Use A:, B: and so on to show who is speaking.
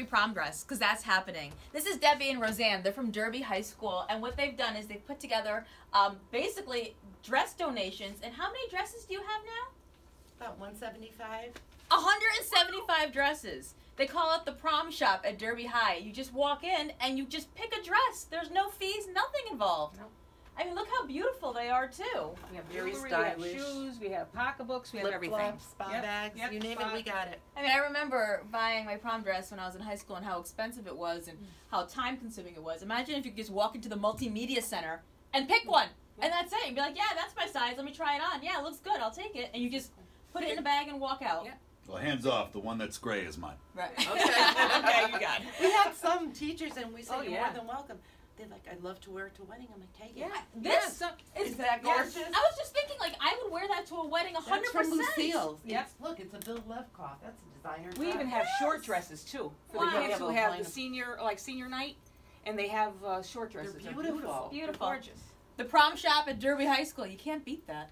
A: free prom dress because that's happening. This is Debbie and Roseann. They're from Derby High School, and what they've done is they've put together um, basically dress donations. And how many dresses do you have now?
B: About 175.
A: 175 dresses. They call it the prom shop at Derby High. You just walk in and you just pick a dress. There's no fees, nothing involved.
C: Nope.
A: I mean, look how beautiful they are too.
C: We have very
B: Jewelry,
C: stylish.
B: we
C: We
B: have
C: have shoes. We have pocketbooks. We have
B: Flip
C: everything.
B: flops, spa
C: Yep,
B: bags,
C: yep,
B: you name
C: spa-
B: it, we got it.
A: I mean, I remember buying my prom dress when I was in high school and how expensive it was and how time consuming it was. Imagine if you could just walk into the multimedia center and pick one. And that's it. And be like, yeah, that's my size. Let me try it on. Yeah, it looks good. I'll take it. And you just put it in a bag and walk out.
C: Yeah.
D: Well, hands off. The one that's gray is mine.
A: Right.
B: Okay, okay,
C: you got it.
B: We had some teachers, and we said,
C: Oh,
B: you're
C: yeah.
B: more than welcome. They're like, I'd love to wear it to a wedding. I'm like, take it.
C: Yeah.
A: This
C: Yeah,
A: is
B: that gorgeous?
A: I was just thinking, like, I would wear that to a wedding a 100%.
B: from Lucille's.
C: Yep.
B: It's, look, it's a Bill Levkoff. That's a designer.
C: We even have short dresses too for
A: Wow.
C: the kids who have the senior, like senior night, and they have uh, short dresses.
B: beautiful.
C: beautiful.
A: Beautiful.
C: They're gorgeous.
A: The prom shop at Derby High School. You can't beat that.